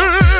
Hey!